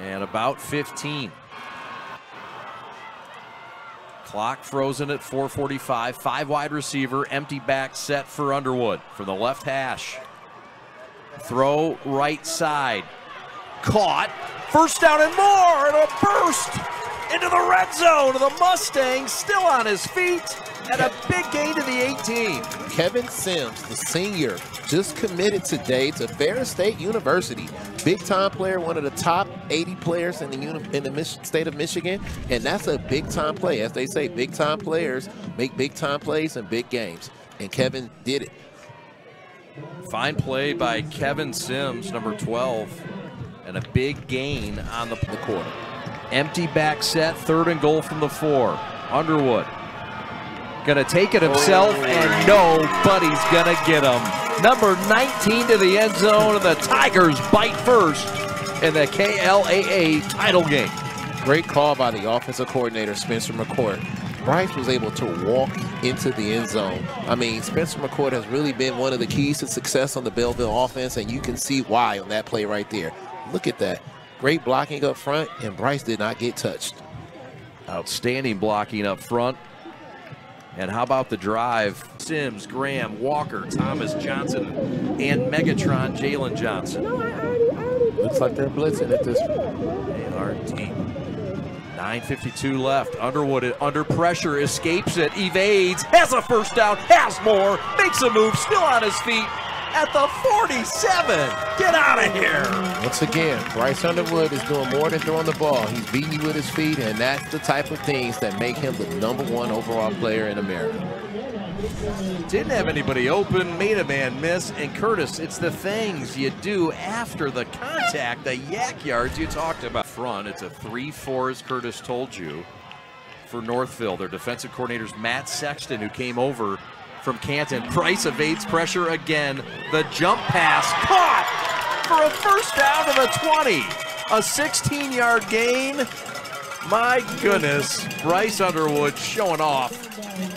And about 15. Clock frozen at 445. Five wide receiver, empty back set for Underwood from the left hash. Throw right side. Caught. First down and more. And a burst into the red zone. Of the Mustang still on his feet. And a big gain to the 18. Kevin Sims, the senior, just committed today to Ferris State University. Big time player, one of the top 80 players in the in the state of Michigan, and that's a big time play. As they say, big time players make big time plays in big games, and Kevin did it. Fine play by Kevin Sims, number 12, and a big gain on the, the quarter. Empty back set, third and goal from the four. Underwood Gonna take it himself, and nobody's gonna get him. Number 19 to the end zone, and the Tigers bite first in the KLAA title game. Great call by the offensive coordinator, Spencer McCourt. Bryce was able to walk into the end zone. I mean, Spencer McCourt has really been one of the keys to success on the Belleville offense, and you can see why on that play right there. Look at that. Great blocking up front, and Bryce did not get touched. Outstanding blocking up front. And how about the drive? Sims, Graham, Walker, Thomas Johnson, and Megatron Jalen Johnson. Looks like they're blitzing at this point. ART. 9.52 left. Underwood under pressure, escapes it, evades, has a first down, has more, makes a move, still on his feet, at the 47. Get out of here. Once again, Bryce Underwood is doing more than throwing the ball. He's beating you with his feet, and that's the type of things that make him the number one overall player in America. Didn't have anybody open, made a man miss, and Curtis, it's the things you do after the contact, the YAC yards you talked about. Front, it's a 3-4 as Curtis told you for Northville. Their defensive coordinator's Matt Sexton, who came over from Canton. Bryce evades pressure again. The jump pass caught for a first down to the 20. A 16 yard gain. My goodness, Bryce Underwood showing off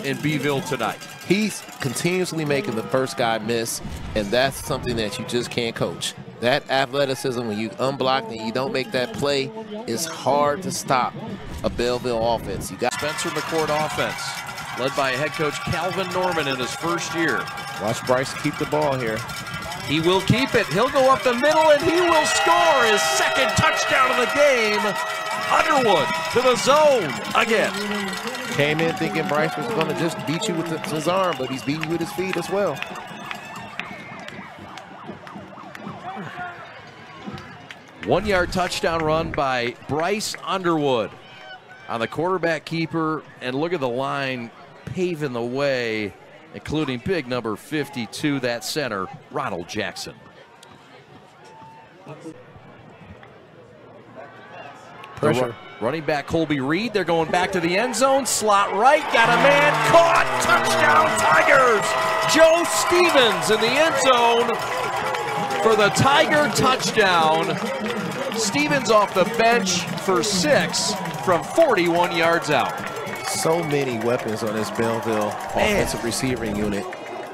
in Belleville tonight. He's continuously making the first guy miss, and that's something that you just can't coach. That athleticism, when you unblock and you don't make that play, is hard to stop a Belleville offense. You got Spencer McCord offense led by head coach Calvin Norman in his first year. Watch Bryce keep the ball here. He will keep it. He'll go up the middle and he will score his second touchdown of the game. Underwood to the zone again. Came in thinking Bryce was going to just beat you with his arm, but he's beating you with his feet as well. One yard touchdown run by Bryce Underwood on the quarterback keeper. And look at the line paving the way, including big number 52, that center, Ronald Jackson. Pressure. Running back Colby Reed. They're going back to the end zone. Slot right. Got a man caught. Touchdown Tigers. Joe Stevens in the end zone for the Tiger touchdown. Stevens off the bench for six from 41 yards out so many weapons on this Belleville Man. offensive receiving unit.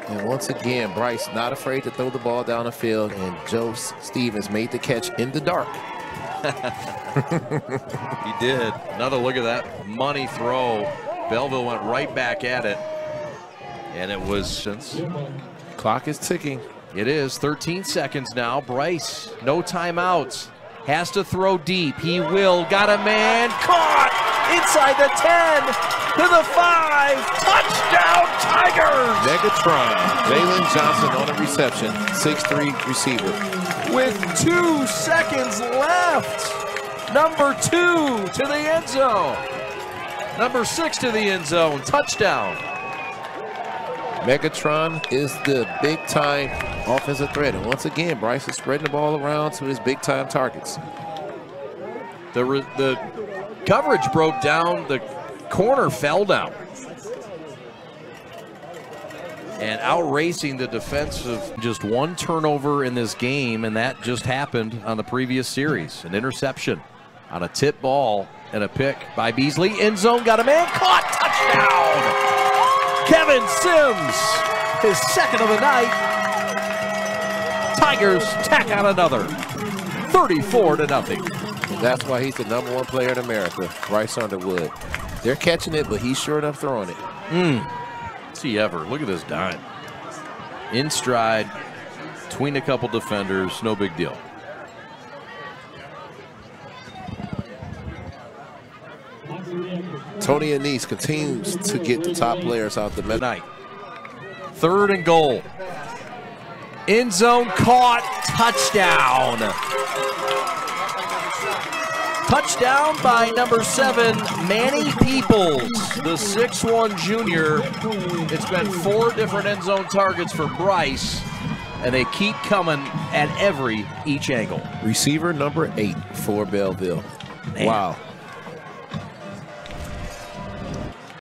And once again, Bryce not afraid to throw the ball down the field, and Joe Stevens made the catch in the dark. he did. Another look at that money throw. Belleville went right back at it. And it was since. Clock is ticking. It is 13 seconds now. Bryce, no timeouts. Has to throw deep. He will. Got a man. Caught! Inside the 10 to the 5. Touchdown, Tigers! Megatron, Jalen Johnson on a reception, 6-3 receiver. With two seconds left, number two to the end zone. Number six to the end zone, touchdown. Megatron is the big time offensive threat. And once again, Bryce is spreading the ball around to his big time targets. The, the Coverage broke down. The corner fell down. And out racing the defensive, just one turnover in this game, and that just happened on the previous series. An interception on a tip ball and a pick by Beasley. End zone, got a man caught, touchdown! Kevin Sims, his second of the night. Tigers tack on another, 34 to nothing. That's why he's the number one player in America, Bryce Underwood. They're catching it, but he's sure enough throwing it. Mm. See ever. Look at this dime. In stride, between a couple defenders, no big deal. Tony Annese continues to get the top players out the night. Third and goal. End zone caught. Touchdown. Touchdown by number seven, Manny Peoples, the 6'1 junior. It's been four different end zone targets for Bryce, and they keep coming at every each angle. Receiver number eight for Belleville. Man. Wow.